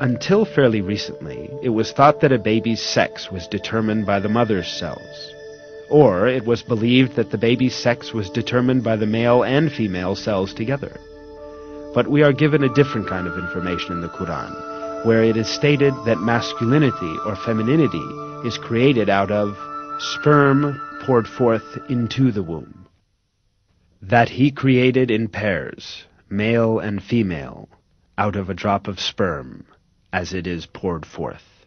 Until fairly recently, it was thought that a baby's sex was determined by the mother's cells. Or it was believed that the baby's sex was determined by the male and female cells together. But we are given a different kind of information in the Quran, where it is stated that masculinity or femininity is created out of sperm poured forth into the womb. That he created in pairs, male and female, out of a drop of sperm, as it is poured forth.